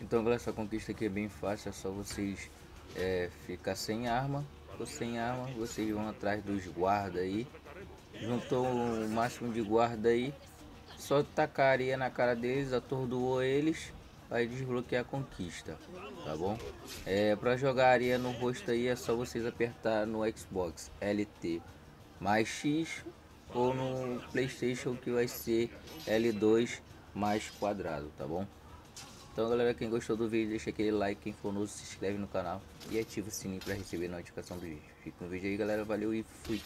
Então galera, essa conquista aqui é bem fácil, é só vocês é, ficar sem arma ou sem arma, vocês vão atrás dos guardas aí, juntou o máximo de guarda aí, só tacar areia na cara deles, atordoou eles, vai desbloquear a conquista, tá bom? É, para jogar areia no rosto aí é só vocês apertar no Xbox LT mais X ou no Playstation que vai ser L2 mais quadrado, tá bom? Então galera, quem gostou do vídeo, deixa aquele like, quem for novo se inscreve no canal e ativa o sininho para receber notificação do vídeo. Fica no vídeo aí galera, valeu e fui!